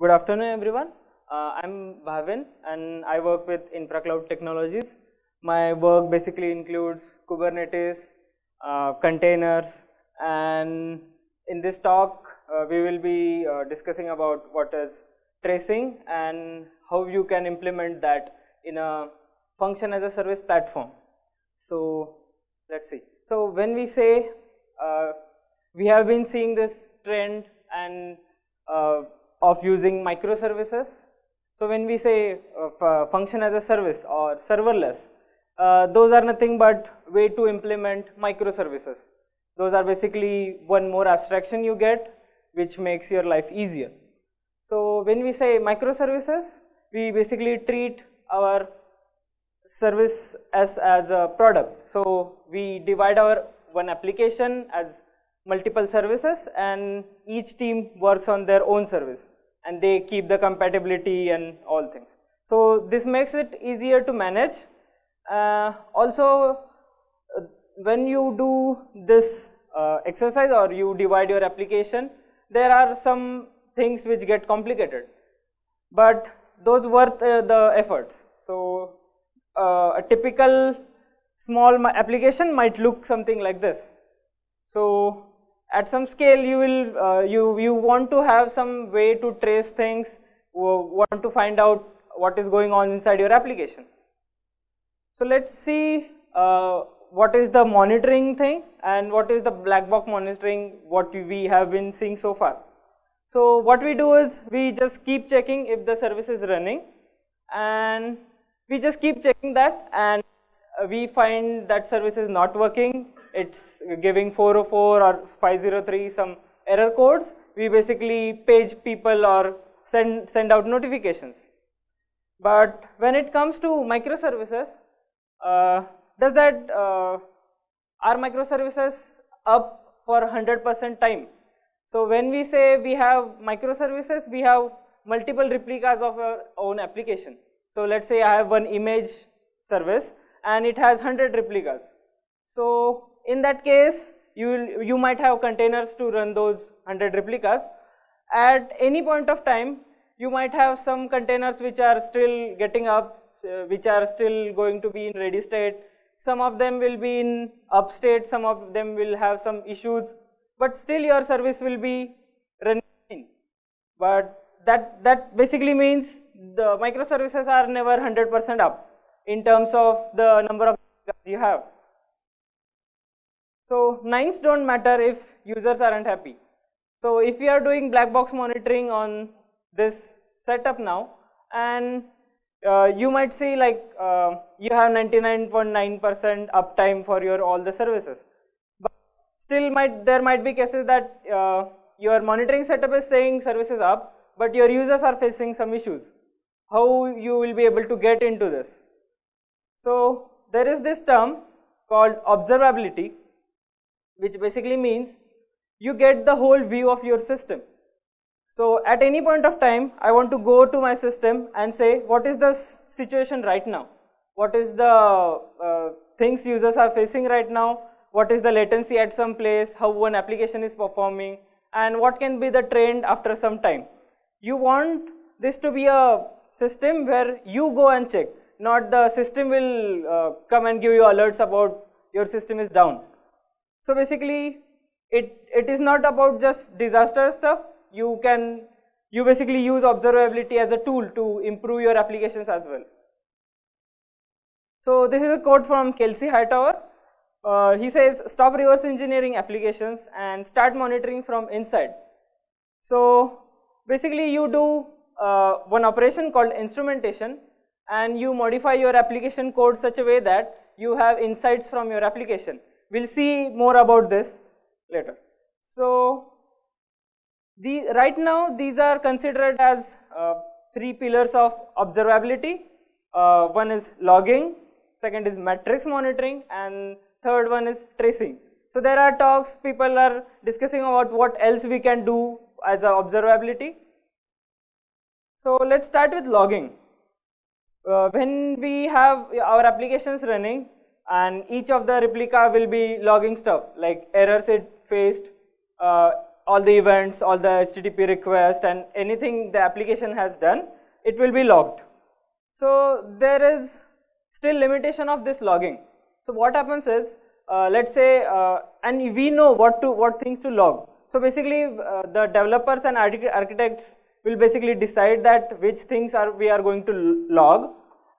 Good afternoon, everyone. Uh, I'm Bhavin and I work with InfraCloud Technologies. My work basically includes Kubernetes, uh, containers, and in this talk, uh, we will be uh, discussing about what is tracing and how you can implement that in a function as a service platform. So, let's see. So, when we say uh, we have been seeing this trend and uh, of using microservices. So when we say uh, function as a service or serverless, uh, those are nothing but way to implement microservices. Those are basically one more abstraction you get which makes your life easier. So when we say microservices, we basically treat our service as, as a product. So we divide our one application as multiple services and each team works on their own service and they keep the compatibility and all things. So this makes it easier to manage. Uh, also uh, when you do this uh, exercise or you divide your application, there are some things which get complicated, but those worth uh, the efforts. So uh, a typical small application might look something like this. So at some scale you will uh, you you want to have some way to trace things want to find out what is going on inside your application. So let's see uh, what is the monitoring thing and what is the black box monitoring what we have been seeing so far. So what we do is we just keep checking if the service is running and we just keep checking that and we find that service is not working it's giving 404 or 503 some error codes, we basically page people or send, send out notifications. But when it comes to microservices, uh, does that, uh, are microservices up for 100% time? So when we say we have microservices, we have multiple replicas of our own application. So let's say I have one image service and it has 100 replicas. So in that case, you, will, you might have containers to run those 100 replicas. At any point of time, you might have some containers which are still getting up, uh, which are still going to be in ready state. Some of them will be in up state, some of them will have some issues, but still your service will be running. But that, that basically means the microservices are never 100% up in terms of the number of you have. So nines don't matter if users aren't happy. So if we are doing black box monitoring on this setup now and uh, you might see like uh, you have 99.9% uptime for your all the services. But still might there might be cases that uh, your monitoring setup is saying services up but your users are facing some issues. How you will be able to get into this? So there is this term called observability which basically means you get the whole view of your system. So at any point of time, I want to go to my system and say what is the situation right now? What is the uh, things users are facing right now? What is the latency at some place? How one application is performing? And what can be the trend after some time? You want this to be a system where you go and check, not the system will uh, come and give you alerts about your system is down. So basically it, it is not about just disaster stuff, you can, you basically use observability as a tool to improve your applications as well. So this is a quote from Kelsey Hightower. Uh, he says, stop reverse engineering applications and start monitoring from inside. So basically you do uh, one operation called instrumentation and you modify your application code such a way that you have insights from your application. We'll see more about this later. So, the, right now these are considered as uh, three pillars of observability. Uh, one is logging, second is metrics monitoring and third one is tracing. So, there are talks people are discussing about what else we can do as a observability. So, let's start with logging. Uh, when we have our applications running, and each of the replica will be logging stuff like errors it faced, uh, all the events, all the HTTP requests and anything the application has done, it will be logged. So there is still limitation of this logging. So what happens is, uh, let's say, uh, and we know what to what things to log. So basically, uh, the developers and architects will basically decide that which things are we are going to log,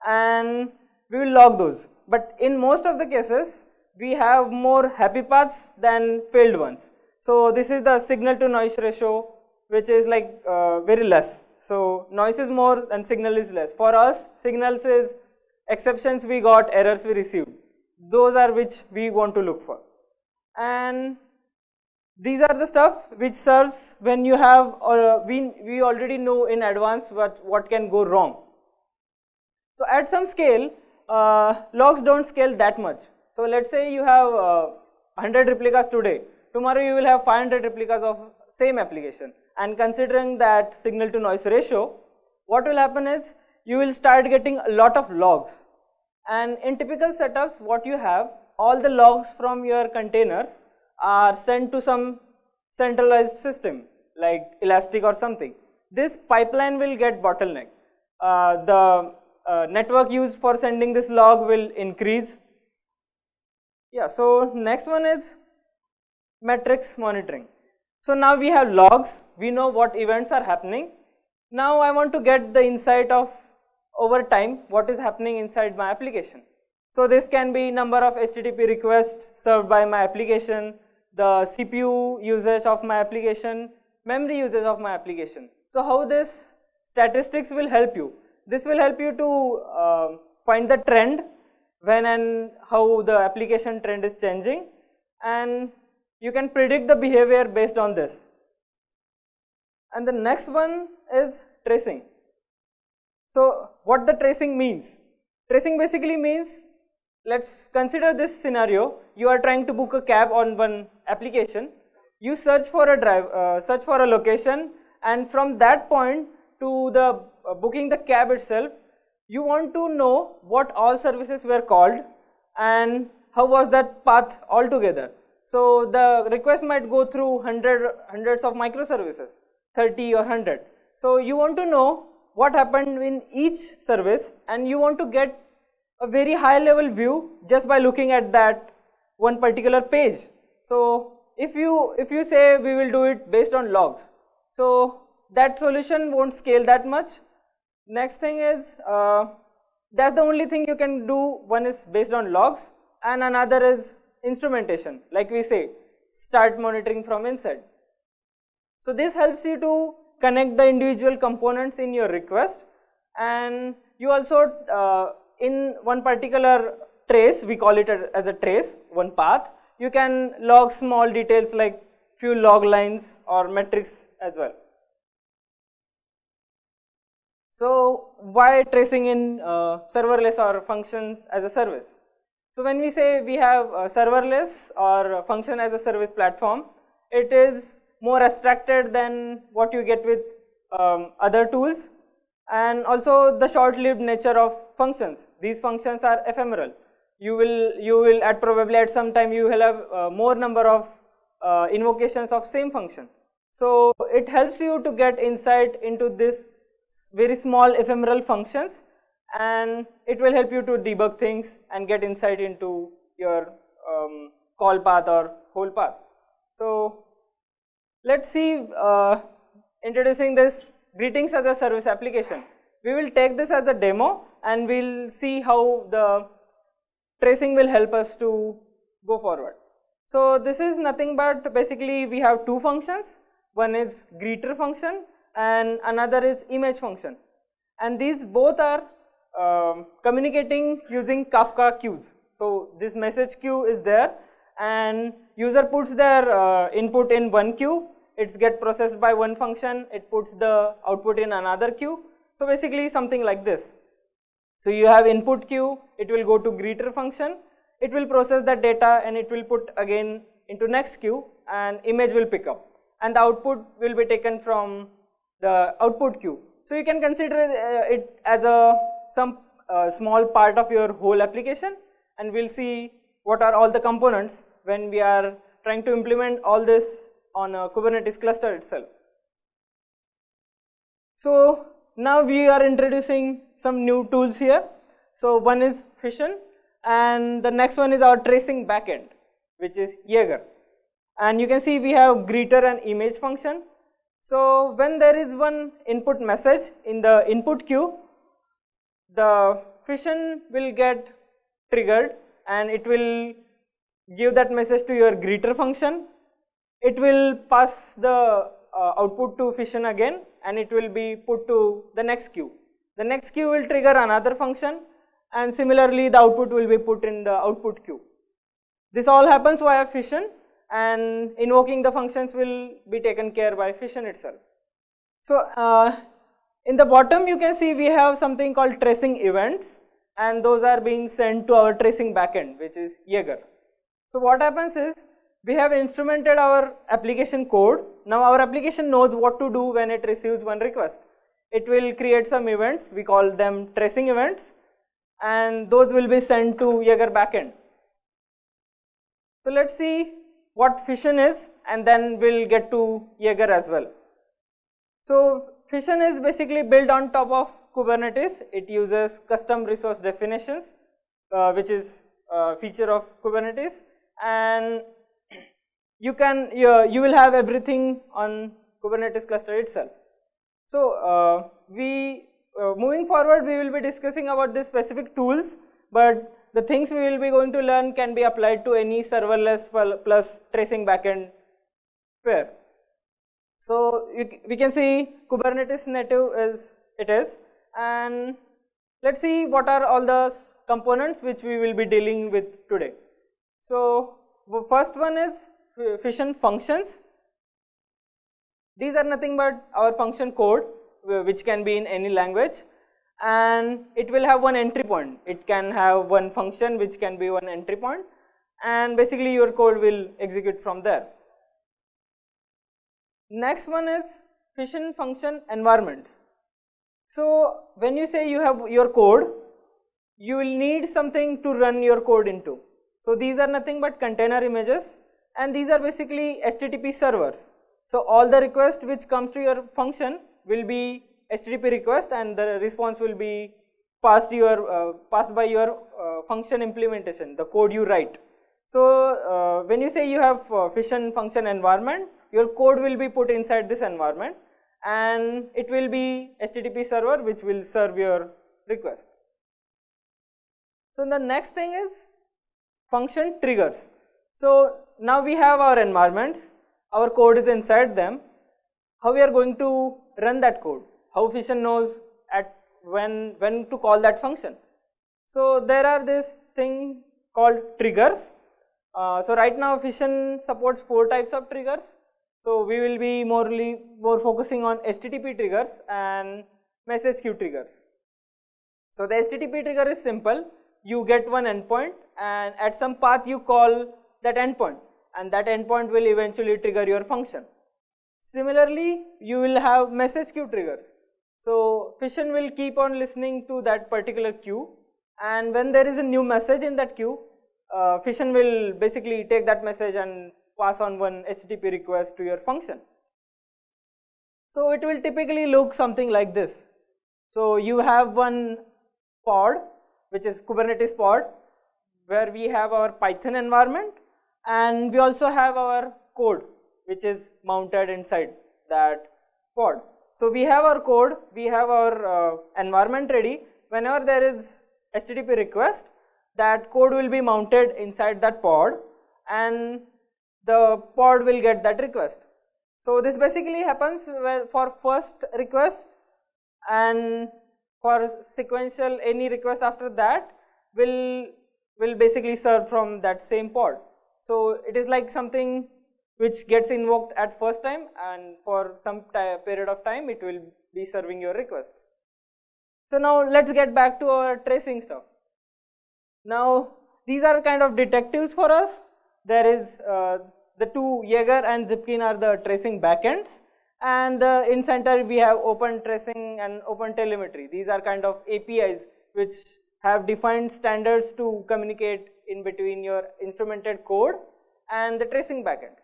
and we will log those. But in most of the cases, we have more happy paths than failed ones. So this is the signal to noise ratio, which is like uh, very less. So noise is more and signal is less. For us, signals is exceptions we got, errors we received. Those are which we want to look for. And these are the stuff which serves when you have, uh, we, we already know in advance what, what can go wrong. So at some scale, uh, logs don't scale that much. So let's say you have uh, 100 replicas today, tomorrow you will have 500 replicas of same application and considering that signal to noise ratio, what will happen is you will start getting a lot of logs and in typical setups what you have all the logs from your containers are sent to some centralized system like Elastic or something. This pipeline will get bottleneck. Uh, the uh, network used for sending this log will increase. Yeah, so next one is metrics monitoring. So now we have logs, we know what events are happening. Now I want to get the insight of over time what is happening inside my application. So this can be number of HTTP requests served by my application, the CPU usage of my application, memory usage of my application. So how this statistics will help you? This will help you to uh, find the trend when and how the application trend is changing and you can predict the behavior based on this. And the next one is tracing. So what the tracing means? Tracing basically means let's consider this scenario you are trying to book a cab on one application you search for a drive uh, search for a location and from that point to the uh, booking the cab itself you want to know what all services were called and how was that path altogether so the request might go through hundred hundreds of microservices 30 or 100 so you want to know what happened in each service and you want to get a very high level view just by looking at that one particular page. So if you if you say we will do it based on logs, so that solution won't scale that much. Next thing is uh, that's the only thing you can do. One is based on logs and another is instrumentation like we say start monitoring from inside. So this helps you to connect the individual components in your request and you also uh, in one particular trace, we call it as a trace, one path, you can log small details like few log lines or metrics as well. So why tracing in uh, serverless or functions as a service? So when we say we have serverless or function as a service platform, it is more abstracted than what you get with um, other tools and also the short-lived nature of functions. These functions are ephemeral. You will, you will at probably at some time you will have uh, more number of uh, invocations of same function. So it helps you to get insight into this very small ephemeral functions and it will help you to debug things and get insight into your um, call path or whole path. So let's see uh, introducing this greetings as a service application. We will take this as a demo and we'll see how the tracing will help us to go forward. So this is nothing but basically we have two functions. One is greeter function and another is image function. And these both are um, communicating using Kafka queues. So this message queue is there and user puts their uh, input in one queue it's get processed by one function, it puts the output in another queue. So basically something like this. So you have input queue, it will go to greeter function, it will process that data and it will put again into next queue and image will pick up and the output will be taken from the output queue. So you can consider uh, it as a some uh, small part of your whole application and we'll see what are all the components when we are trying to implement all this on a Kubernetes cluster itself. So now we are introducing some new tools here. So one is Fission and the next one is our tracing backend which is Jaeger. And you can see we have greeter and image function. So when there is one input message in the input queue, the fission will get triggered and it will give that message to your greeter function. It will pass the uh, output to fission again and it will be put to the next queue. The next queue will trigger another function and similarly the output will be put in the output queue. This all happens via fission and invoking the functions will be taken care by fission itself. So, uh, in the bottom you can see we have something called tracing events and those are being sent to our tracing backend which is Jaeger. So, what happens is we have instrumented our application code. Now, our application knows what to do when it receives one request. It will create some events, we call them tracing events and those will be sent to Jaeger backend. So, let us see what fission is and then we will get to Jaeger as well. So, fission is basically built on top of Kubernetes. It uses custom resource definitions uh, which is a feature of Kubernetes and you can you, you will have everything on Kubernetes cluster itself. So, uh, we uh, moving forward we will be discussing about these specific tools, but the things we will be going to learn can be applied to any serverless plus tracing backend pair. So, we can see Kubernetes native is it is and let us see what are all the components which we will be dealing with today. So, the first one is fission functions. These are nothing but our function code which can be in any language and it will have one entry point. It can have one function which can be one entry point and basically your code will execute from there. Next one is fission function environment. So when you say you have your code, you will need something to run your code into. So these are nothing but container images and these are basically HTTP servers. So all the request which comes to your function will be HTTP request and the response will be passed your uh, passed by your uh, function implementation, the code you write. So uh, when you say you have uh, fission function environment, your code will be put inside this environment and it will be HTTP server which will serve your request. So the next thing is function triggers. So now we have our environments, our code is inside them. How we are going to run that code? How fission knows at when when to call that function. So there are this thing called triggers. Uh, so right now fission supports four types of triggers. So we will be morely more focusing on HTTP triggers and message queue triggers. So the HTTP trigger is simple. You get one endpoint and at some path you call that endpoint and that endpoint will eventually trigger your function. Similarly, you will have message queue triggers. So fission will keep on listening to that particular queue and when there is a new message in that queue, uh, fission will basically take that message and pass on one HTTP request to your function. So it will typically look something like this. So you have one pod which is Kubernetes pod where we have our Python environment and we also have our code which is mounted inside that pod. So we have our code, we have our uh, environment ready. Whenever there is HTTP request, that code will be mounted inside that pod and the pod will get that request. So this basically happens for first request and for sequential any request after that will will basically serve from that same pod. So it is like something which gets invoked at first time and for some period of time it will be serving your requests. So now let's get back to our tracing stuff. Now these are kind of detectives for us. There is uh, the two Jaeger and Zipkin are the tracing backends and uh, in center we have open tracing and open telemetry. These are kind of APIs which have defined standards to communicate in between your instrumented code and the tracing backends.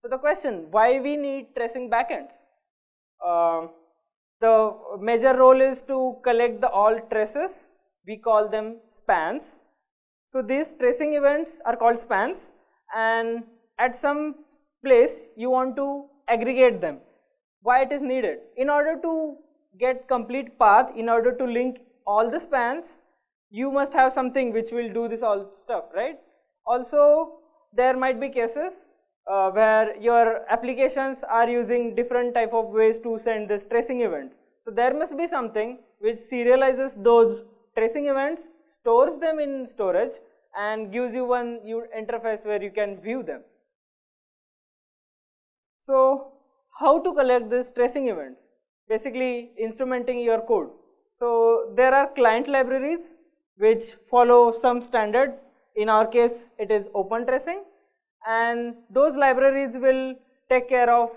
So the question, why we need tracing backends? Um, the major role is to collect the all traces. We call them spans. So these tracing events are called spans and at some place you want to aggregate them. Why it is needed? In order to get complete path, in order to link all the spans, you must have something which will do this all stuff, right? Also, there might be cases uh, where your applications are using different type of ways to send this tracing events. So there must be something which serializes those tracing events, stores them in storage and gives you one interface where you can view them. So how to collect these tracing events? Basically instrumenting your code. So there are client libraries which follow some standard. In our case, it is open tracing and those libraries will take care of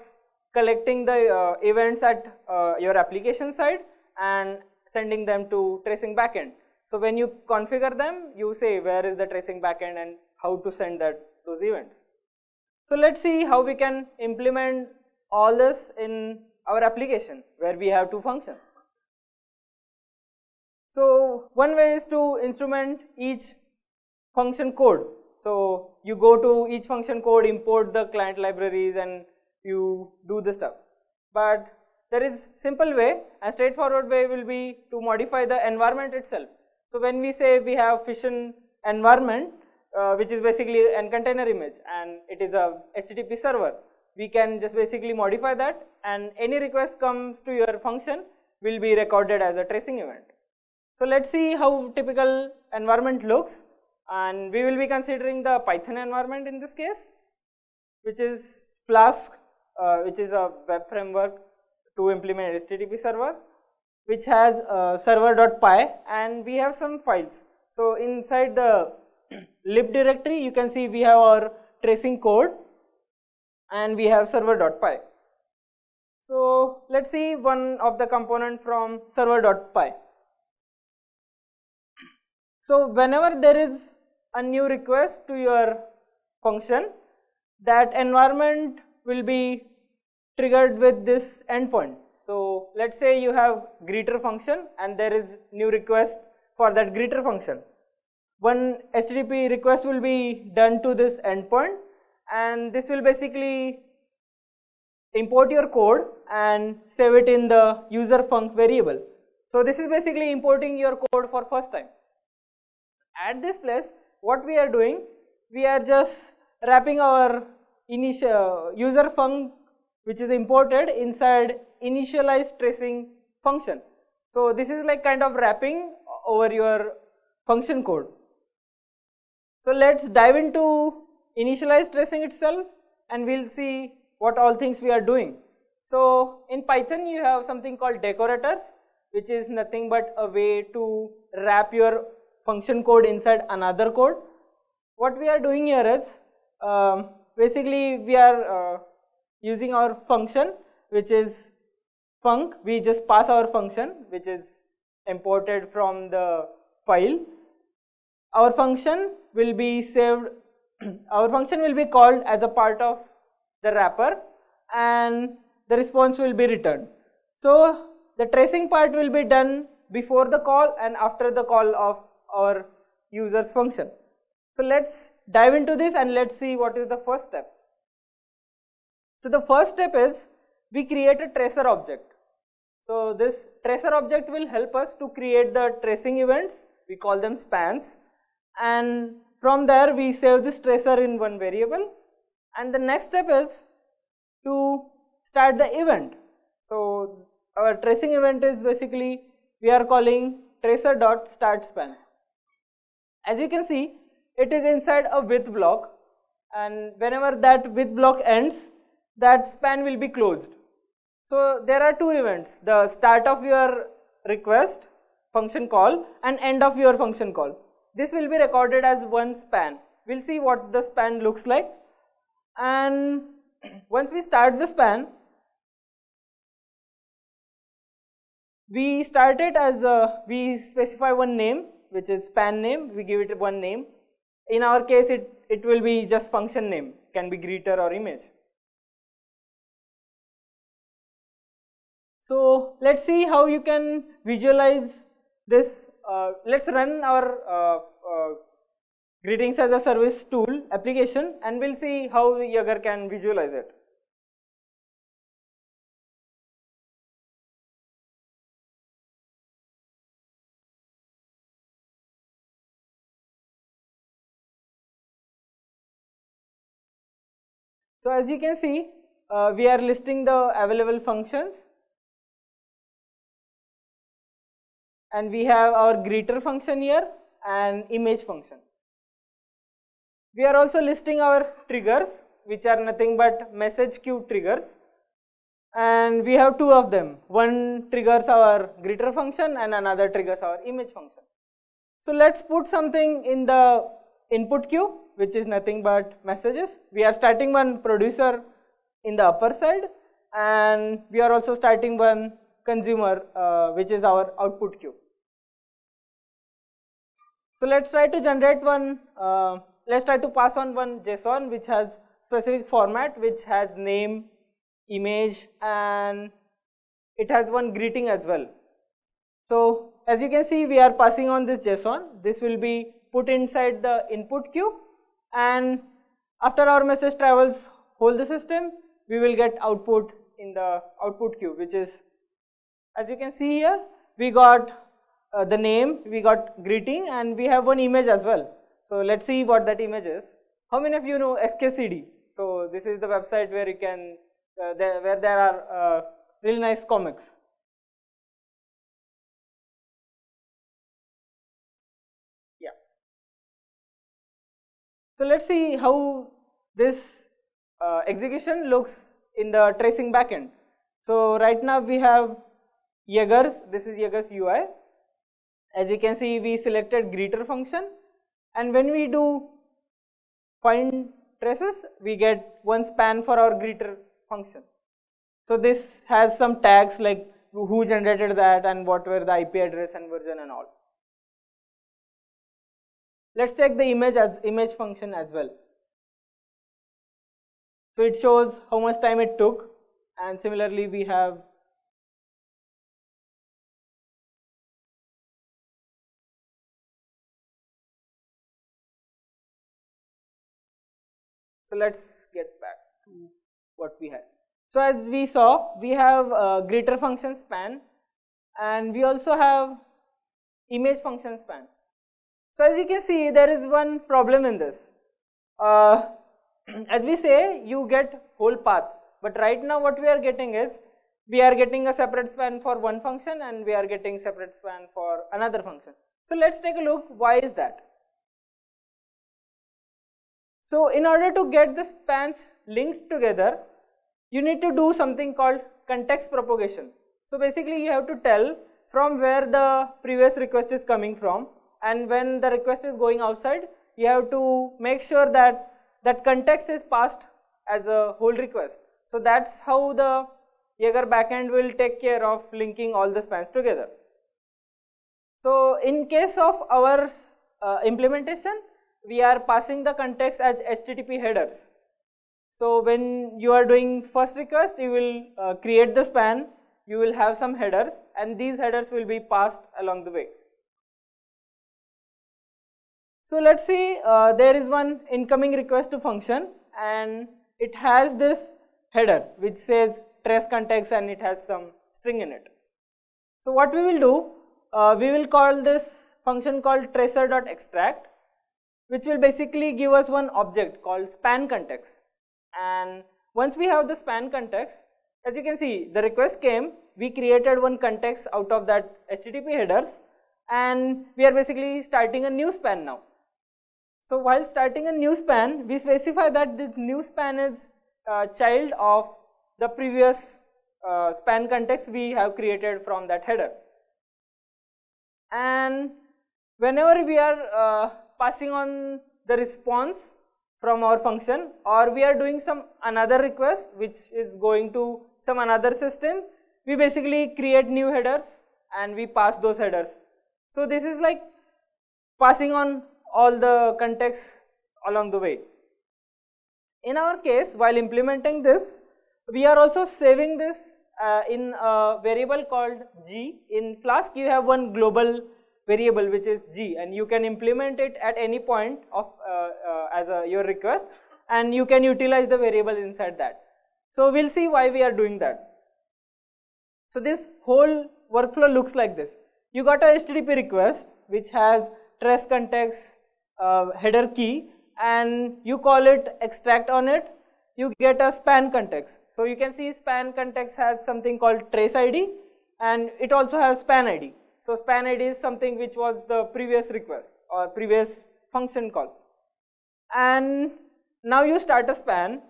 collecting the uh, events at uh, your application side and sending them to tracing backend. So when you configure them, you say where is the tracing backend and how to send that those events. So let's see how we can implement all this in our application where we have two functions. So one way is to instrument each function code. So you go to each function code, import the client libraries and you do the stuff. But there is simple way and straightforward way will be to modify the environment itself. So when we say we have fission environment, uh, which is basically n container image and it is a HTTP server, we can just basically modify that and any request comes to your function will be recorded as a tracing event. So let's see how typical environment looks and we will be considering the Python environment in this case which is Flask uh, which is a web framework to implement HTTP server which has uh, server.py and we have some files. So inside the lib directory you can see we have our tracing code and we have server.py. So let's see one of the component from server.py. So whenever there is a new request to your function, that environment will be triggered with this endpoint. So let's say you have greeter function and there is new request for that greeter function. One HTTP request will be done to this endpoint and this will basically import your code and save it in the user func variable. So this is basically importing your code for first time. At this place what we are doing we are just wrapping our initial uh, user func which is imported inside initialize tracing function. So this is like kind of wrapping over your function code. So let's dive into initialize tracing itself and we'll see what all things we are doing. So in Python you have something called decorators which is nothing but a way to wrap your function code inside another code. What we are doing here is um, basically we are uh, using our function which is func we just pass our function which is imported from the file. Our function will be saved our function will be called as a part of the wrapper and the response will be returned. So the tracing part will be done before the call and after the call of our user's function. So let's dive into this and let's see what is the first step. So the first step is we create a tracer object. So this tracer object will help us to create the tracing events, we call them spans and from there we save this tracer in one variable and the next step is to start the event. So our tracing event is basically we are calling tracer dot start span. As you can see it is inside a with block and whenever that with block ends that span will be closed. So there are two events the start of your request function call and end of your function call. This will be recorded as one span. We'll see what the span looks like and once we start the span, we start it as a, we specify one name which is span name, we give it one name. In our case, it, it will be just function name, can be greeter or image. So, let us see how you can visualize this. Uh, let us run our uh, uh, greetings as a service tool application and we will see how Jaeger can visualize it. So as you can see, uh, we are listing the available functions and we have our greeter function here and image function. We are also listing our triggers which are nothing but message queue triggers and we have two of them. One triggers our greeter function and another triggers our image function. So let's put something in the input queue which is nothing but messages. We are starting one producer in the upper side and we are also starting one consumer uh, which is our output queue. So let's try to generate one, uh, let's try to pass on one JSON which has specific format which has name, image and it has one greeting as well. So as you can see we are passing on this JSON, this will be put inside the input queue and after our message travels whole the system we will get output in the output queue which is as you can see here we got uh, the name we got greeting and we have one image as well. So let's see what that image is. How many of you know xkcd so this is the website where you can uh, there, where there are uh, really nice comics So let's see how this uh, execution looks in the tracing backend. So right now we have Jaeger's, this is Jaeger's UI. As you can see we selected greeter function and when we do find traces we get one span for our greeter function. So this has some tags like who generated that and what were the IP address and version and all. Let's check the image as image function as well. So it shows how much time it took and similarly we have So let's get back to what we had. So as we saw, we have a greeter function span and we also have image function span. So as you can see there is one problem in this. Uh, as we say you get whole path but right now what we are getting is we are getting a separate span for one function and we are getting separate span for another function. So let's take a look why is that. So in order to get the spans linked together you need to do something called context propagation. So basically you have to tell from where the previous request is coming from and when the request is going outside you have to make sure that that context is passed as a whole request. So that's how the Jaeger backend will take care of linking all the spans together. So in case of our uh, implementation we are passing the context as HTTP headers. So when you are doing first request you will uh, create the span you will have some headers and these headers will be passed along the way. So let's see uh, there is one incoming request to function and it has this header which says trace context and it has some string in it. So what we will do, uh, we will call this function called tracer.extract which will basically give us one object called span context and once we have the span context as you can see the request came we created one context out of that HTTP headers and we are basically starting a new span now. So while starting a new span, we specify that this new span is uh, child of the previous uh, span context we have created from that header. And whenever we are uh, passing on the response from our function or we are doing some another request which is going to some another system, we basically create new headers and we pass those headers. So this is like passing on all the context along the way. In our case while implementing this we are also saving this uh, in a variable called g. In Flask, you have one global variable which is g and you can implement it at any point of uh, uh, as a, your request and you can utilize the variable inside that. So, we will see why we are doing that. So, this whole workflow looks like this. You got a HTTP request which has trace context uh, header key and you call it extract on it, you get a span context. So, you can see span context has something called trace ID and it also has span ID. So, span ID is something which was the previous request or previous function call. And now you start a span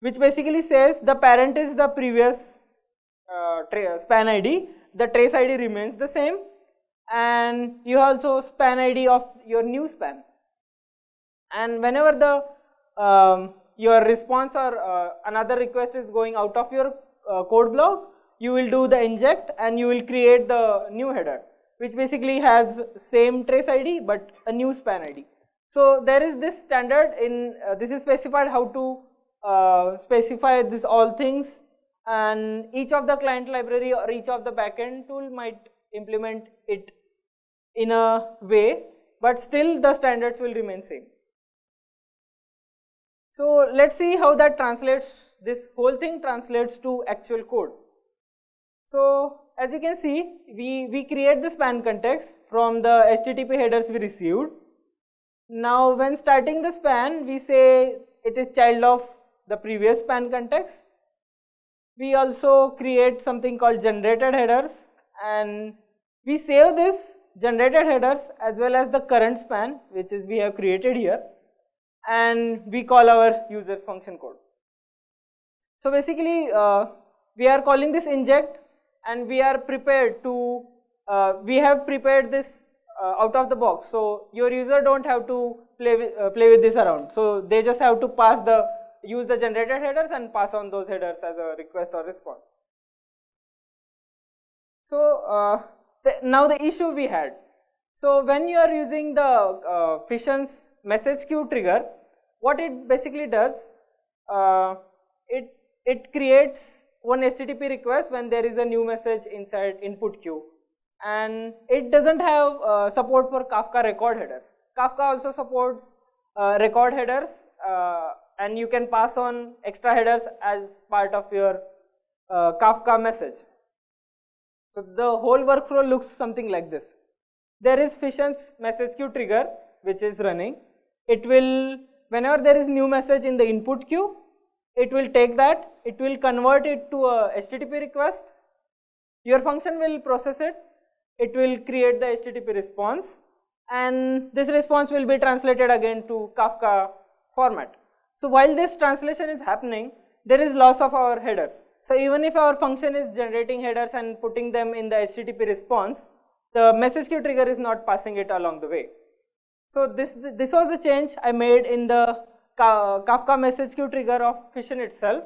which basically says the parent is the previous uh, span ID, the trace ID remains the same and you also span ID of your new span. And whenever the um, your response or uh, another request is going out of your uh, code block, you will do the inject and you will create the new header which basically has same trace ID but a new span ID. So there is this standard in uh, this is specified how to uh, specify this all things and each of the client library or each of the backend tool might implement it in a way but still the standards will remain same. So let's see how that translates this whole thing translates to actual code. So as you can see, we, we create the span context from the HTTP headers we received. Now when starting the span, we say it is child of the previous span context. We also create something called generated headers and we save this generated headers as well as the current span which is we have created here and we call our users function code. So basically uh, we are calling this inject and we are prepared to, uh, we have prepared this uh, out of the box. So your user don't have to play with, uh, play with this around. So they just have to pass the, use the generated headers and pass on those headers as a request or response. So uh, now the issue we had. So when you are using the uh, Fission's message queue trigger, what it basically does, uh, it, it creates one HTTP request when there is a new message inside input queue and it doesn't have uh, support for Kafka record headers. Kafka also supports uh, record headers uh, and you can pass on extra headers as part of your uh, Kafka message. So the whole workflow looks something like this. There is Fission's message queue trigger which is running. It will, whenever there is new message in the input queue, it will take that, it will convert it to a HTTP request, your function will process it, it will create the HTTP response and this response will be translated again to Kafka format. So while this translation is happening, there is loss of our headers. So even if our function is generating headers and putting them in the HTTP response, the message queue trigger is not passing it along the way. So this, this was the change I made in the Kafka message queue trigger of Fission itself.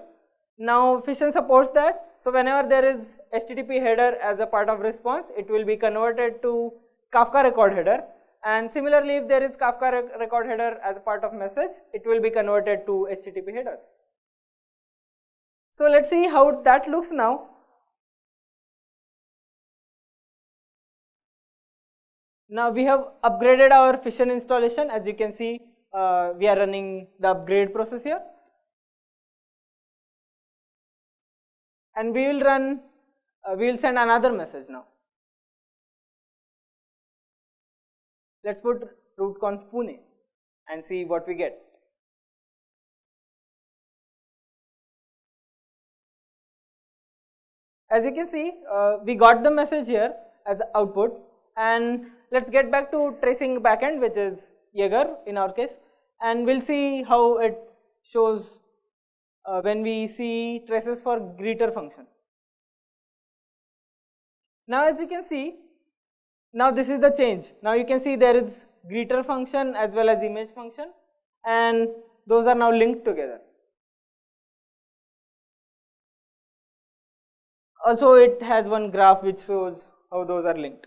Now Fission supports that. So whenever there is HTTP header as a part of response, it will be converted to Kafka record header. And similarly, if there is Kafka record header as a part of message, it will be converted to HTTP headers. So let's see how that looks now. Now we have upgraded our Fission installation. As you can see uh, we are running the upgrade process here. And we will run uh, we will send another message now. Let's put rootconf Pune and see what we get as you can see uh, we got the message here as output and let's get back to tracing backend which is Jaeger in our case and we'll see how it shows uh, when we see traces for greeter function. Now as you can see, now this is the change. Now you can see there is greeter function as well as image function and those are now linked together. Also it has one graph which shows how those are linked.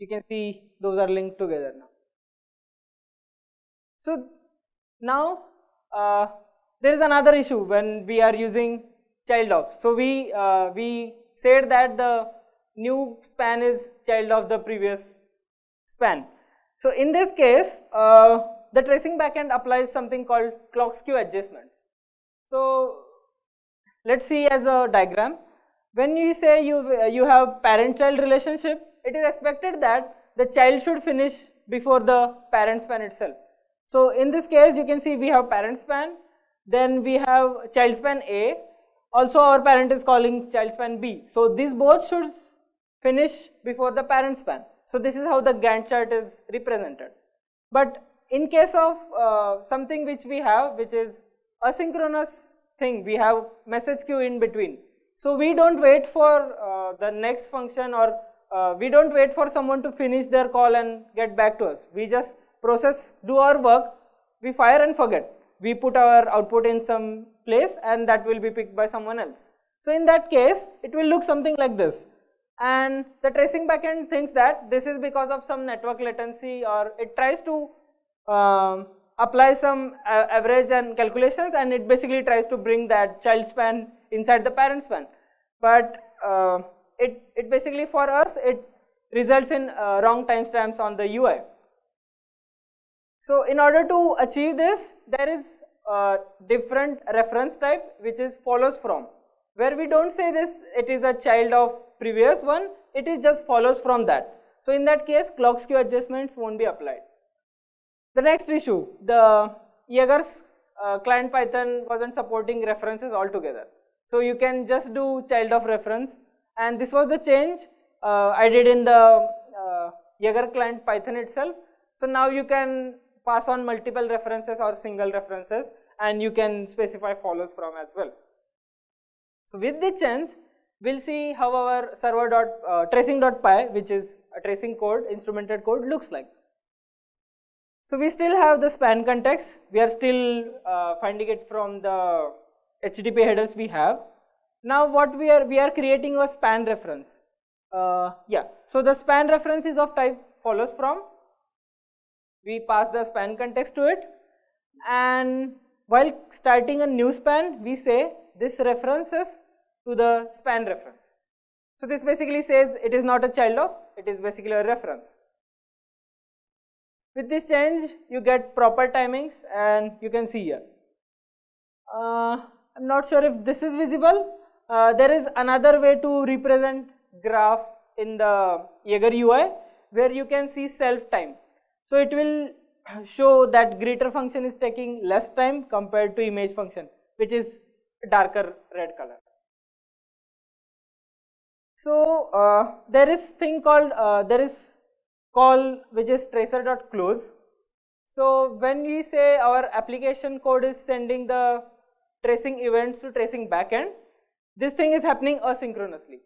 you can see those are linked together now. So now uh, there is another issue when we are using child of. So we, uh, we said that the new span is child of the previous span. So in this case, uh, the tracing backend applies something called clock skew adjustment. So let's see as a diagram. When you say you, you have parent-child relationship, it is expected that the child should finish before the parent span itself. So in this case, you can see we have parent span, then we have child span A, also our parent is calling child span B. So these both should finish before the parent span. So this is how the Gantt chart is represented. But in case of uh, something which we have, which is asynchronous thing, we have message queue in between. So we don't wait for uh, the next function or uh, we don't wait for someone to finish their call and get back to us. We just process, do our work, we fire and forget. We put our output in some place and that will be picked by someone else. So in that case, it will look something like this. And the tracing backend thinks that this is because of some network latency or it tries to um, apply some uh, average and calculations and it basically tries to bring that child span inside the parent span. But uh, it, it basically for us it results in uh, wrong timestamps on the UI. So in order to achieve this there is a different reference type which is follows from where we don't say this it is a child of previous one it is just follows from that. So in that case clock skew adjustments won't be applied. The next issue the Jaeger's uh, client Python wasn't supporting references altogether. So you can just do child of reference and this was the change uh, I did in the uh, client Python itself. So now you can pass on multiple references or single references and you can specify follows from as well. So with the change we'll see how our server dot uh, tracing.py which is a tracing code instrumented code looks like. So we still have the span context we are still uh, finding it from the HTTP headers we have. Now what we are we are creating a span reference. Uh, yeah, so the span reference is of type follows from. We pass the span context to it, and while starting a new span, we say this references to the span reference. So this basically says it is not a child of, it is basically a reference. With this change, you get proper timings, and you can see here. Uh, I'm not sure if this is visible. Uh, there is another way to represent graph in the Jaeger UI where you can see self time. So it will show that greater function is taking less time compared to image function which is darker red color. So uh, there is thing called uh, there is call which is tracer.close. So when we say our application code is sending the tracing events to tracing backend, this thing is happening asynchronously.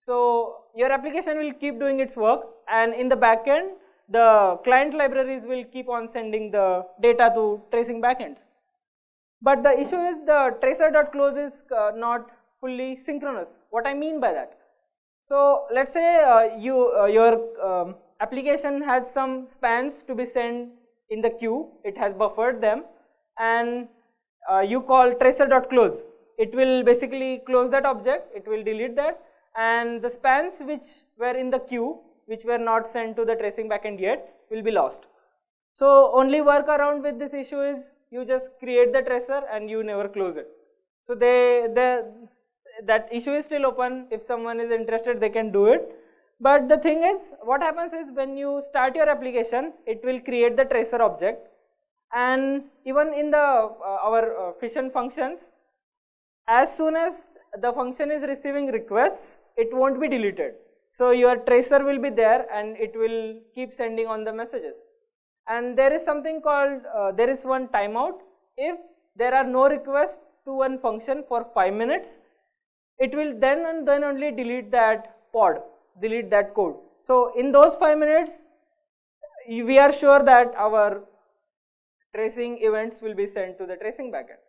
So your application will keep doing its work and in the backend the client libraries will keep on sending the data to tracing backends. But the issue is the tracer.close is uh, not fully synchronous. What I mean by that? So let's say uh, you uh, your um, application has some spans to be sent in the queue, it has buffered them and uh, you call tracer.close. It will basically close that object, it will delete that and the spans which were in the queue which were not sent to the tracing backend yet will be lost. So only workaround with this issue is you just create the tracer and you never close it. So they, they that issue is still open if someone is interested they can do it. But the thing is what happens is when you start your application it will create the tracer object. And even in the uh, our uh, fission functions as soon as the function is receiving requests it won't be deleted. So your tracer will be there and it will keep sending on the messages. And there is something called uh, there is one timeout. If there are no requests to one function for 5 minutes it will then and then only delete that pod delete that code so in those 5 minutes we are sure that our tracing events will be sent to the tracing backend.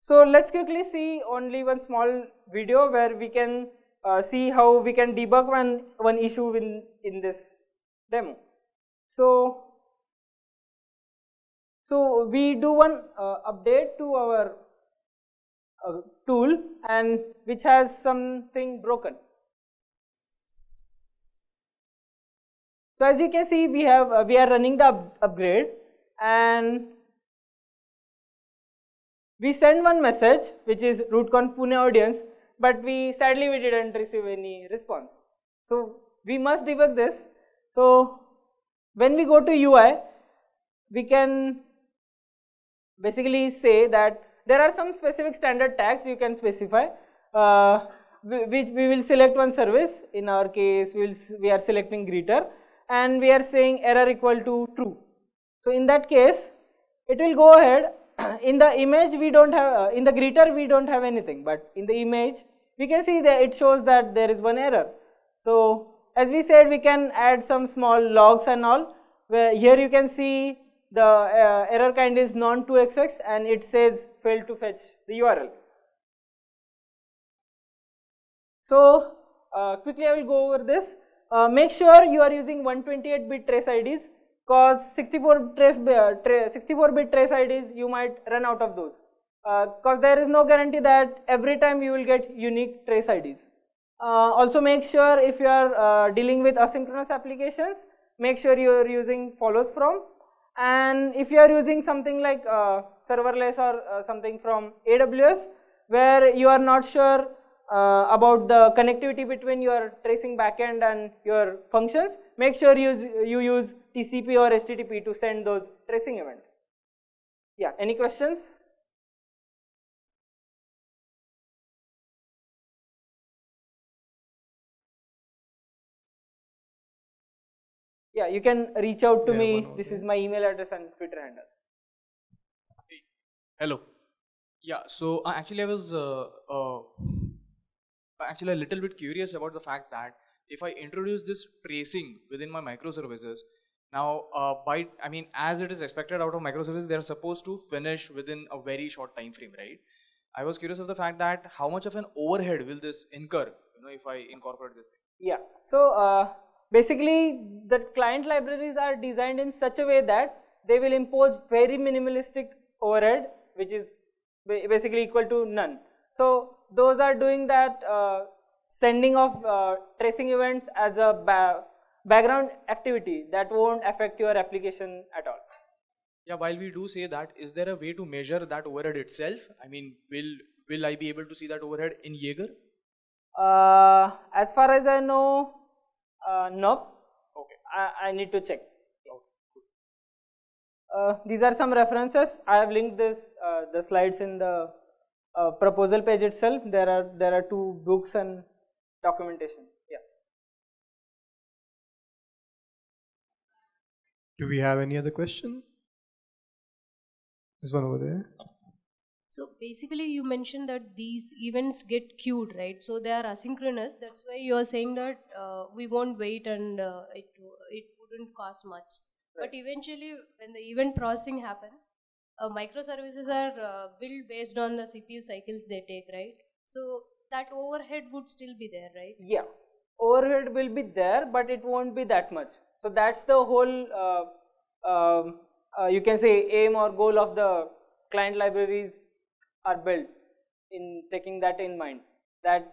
So let's quickly see only one small video where we can uh, see how we can debug one, one issue in, in this demo. So, So we do one uh, update to our uh, tool and which has something broken. So as you can see, we have uh, we are running the up upgrade and we send one message which is rootconf Pune audience, but we sadly we didn't receive any response. So we must debug this. So when we go to UI, we can basically say that there are some specific standard tags you can specify. Uh, we, we will select one service. In our case, we will we are selecting greeter, and we are saying error equal to true. So in that case, it will go ahead. in the image, we don't have uh, in the greeter we don't have anything, but in the image we can see that it shows that there is one error. So as we said, we can add some small logs and all. Where here you can see the uh, error kind is non2xx and it says failed to fetch the URL. So uh, quickly I will go over this. Uh, make sure you are using 128 bit trace IDs cause 64 trace 64 bit trace IDs you might run out of those because uh, there is no guarantee that every time you will get unique trace IDs. Uh, also make sure if you are uh, dealing with asynchronous applications make sure you are using follows from and if you are using something like uh, serverless or uh, something from AWS where you are not sure uh, about the connectivity between your tracing backend and your functions, make sure you, you use TCP or HTTP to send those tracing events. Yeah, any questions? yeah you can reach out to yeah, me this is my email address and twitter handle hello yeah so uh, actually i was uh, uh, actually a little bit curious about the fact that if i introduce this tracing within my microservices now uh, by i mean as it is expected out of microservices they are supposed to finish within a very short time frame right? I was curious of the fact that how much of an overhead will this incur you know if i incorporate this thing? Yeah. So uh, Basically, the client libraries are designed in such a way that they will impose very minimalistic overhead, which is basically equal to none. So those are doing that uh, sending of uh, tracing events as a ba background activity that won't affect your application at all. Yeah, while we do say that, is there a way to measure that overhead itself? I mean, will will I be able to see that overhead in Jaeger? Uh, as far as I know, uh, nope. Okay. I, I need to check. Uh, these are some references. I have linked this uh, the slides in the uh, proposal page itself. There are there are two books and documentation. Yeah. Do we have any other question? There's one over there. So basically you mentioned that these events get queued, right? So they are asynchronous. That's why you are saying that uh, we won't wait and uh, it, it wouldn't cost much. Right. But eventually when the event processing happens, uh, microservices are uh, built based on the CPU cycles they take, right? So that overhead would still be there, right? Yeah, overhead will be there, but it won't be that much. So that's the whole, uh, um, uh, you can say aim or goal of the client libraries are built in taking that in mind that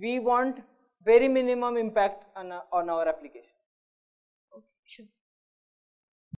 we want very minimum impact on, on our application. Okay, sure.